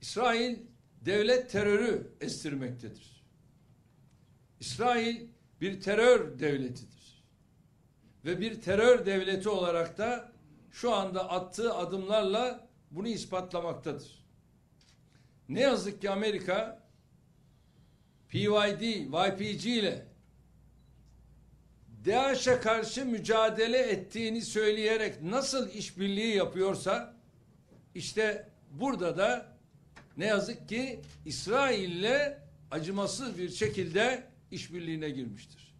İsrail devlet terörü estirmektedir. İsrail bir terör devletidir. Ve bir terör devleti olarak da şu anda attığı adımlarla bunu ispatlamaktadır. Ne yazık ki Amerika PYD, YPG ile DAEŞ'e karşı mücadele ettiğini söyleyerek nasıl işbirliği yapıyorsa işte burada da ne yazık ki İsrail'le acımasız bir şekilde işbirliğine girmiştir.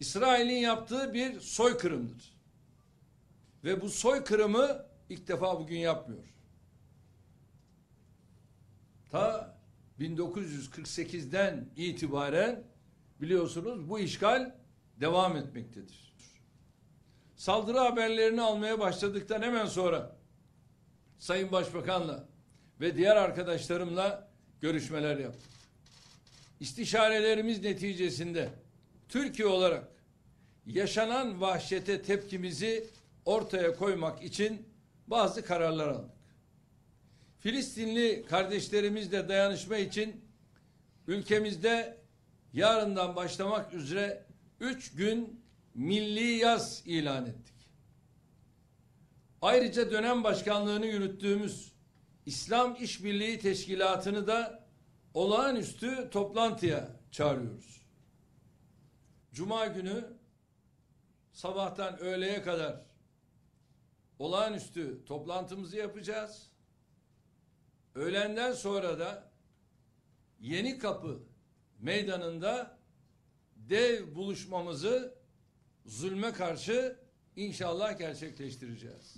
İsrail'in yaptığı bir soykırımdır. Ve bu soykırımı ilk defa bugün yapmıyor. Ta 1948'den itibaren biliyorsunuz bu işgal devam etmektedir. Saldırı haberlerini almaya başladıktan hemen sonra Sayın Başbakan'la ve diğer arkadaşlarımla görüşmeler yaptık. İstişarelerimiz neticesinde Türkiye olarak yaşanan vahşete tepkimizi ortaya koymak için bazı kararlar aldık. Filistinli kardeşlerimizle dayanışma için ülkemizde yarından başlamak üzere üç gün milli yaz ilan ettik. Ayrıca dönem başkanlığını yürüttüğümüz İslam İşbirliği Teşkilatı'nı da olağanüstü toplantıya çağırıyoruz. Cuma günü sabahtan öğleye kadar olağanüstü toplantımızı yapacağız. Öğlenden sonra da Yeni Kapı meydanında dev buluşmamızı zulme karşı inşallah gerçekleştireceğiz.